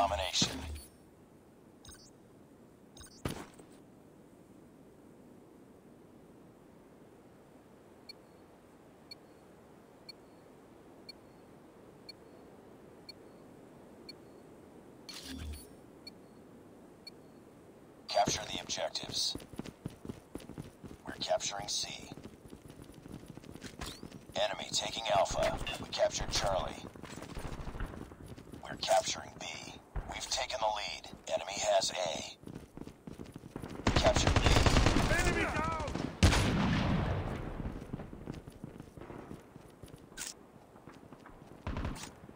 domination. Capture the objectives. We're capturing C. Enemy taking Alpha. We captured Charlie. We're capturing B. We've taken the lead. Enemy has A. Captured B. Enemy down!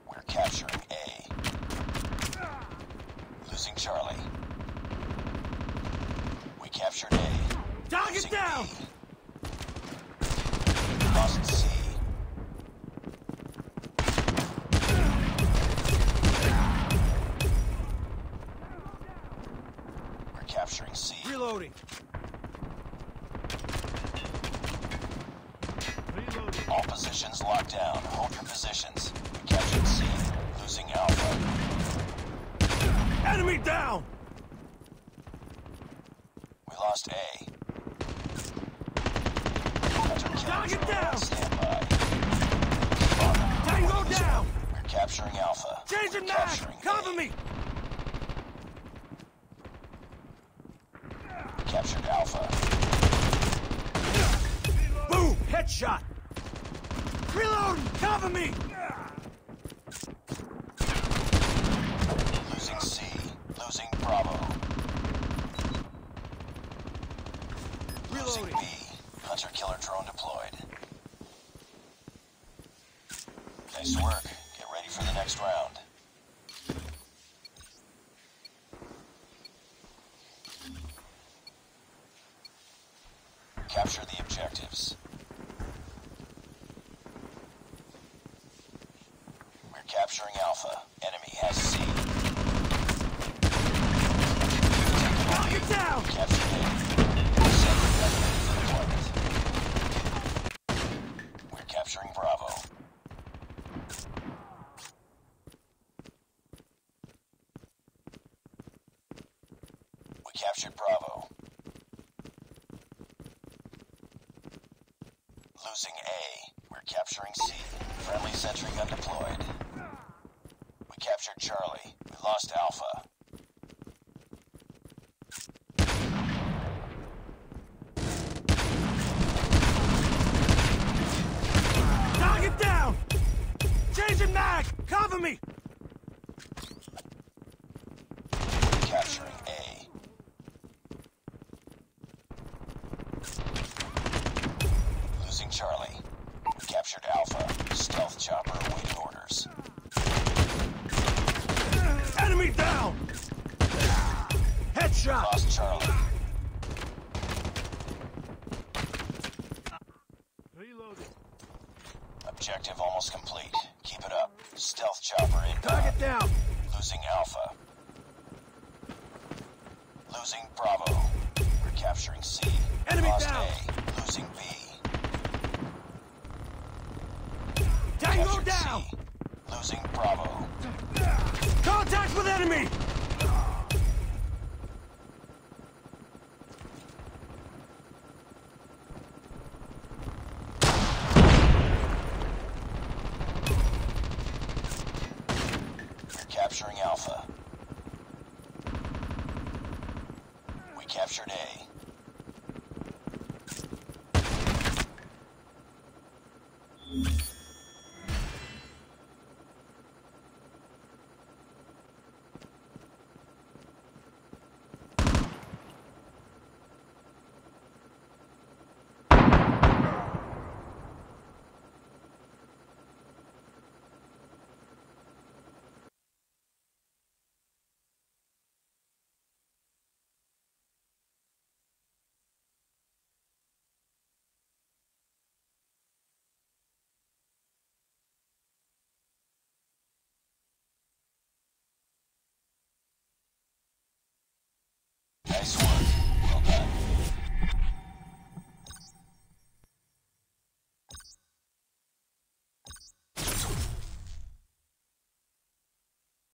We're capturing A. Losing Charlie. We captured A. Target Losing down! B. Lost C. We're capturing C. Reloading. Reloading. All positions locked down. Hold your positions. We captured C. Losing Alpha. Enemy down! We lost A. Target down! standby. Keep on them. Tango down! We're capturing Alpha. Changing We're Cover me! Captured Alpha. Boom! Headshot! Reloading! Cover me! Losing C. Losing Bravo. Losing Reloading. B. Hunter killer drone deployed. Nice work. Get ready for the next round. Capture the objectives. We're capturing Alpha. Enemy has C. Target down! Capture A. Set ready for deployment. We're capturing Bravo. We captured Bravo. Losing A. We're capturing C. Friendly sentry gun deployed. We captured Charlie. We lost Alpha. Target down! Changing mag! Cover me! Capturing A. Losing Charlie. Captured Alpha. Stealth chopper awaiting orders. Enemy down! Headshot! Lost Charlie. Reloading. Objective almost complete. Keep it up. Stealth chopper in. Target down! Losing Alpha. Losing Bravo. We're capturing C. Enemy Lost down. A. Losing B. Tango down! Losing Bravo. Contact with enemy! Capturing Alpha. We captured A. Nice work.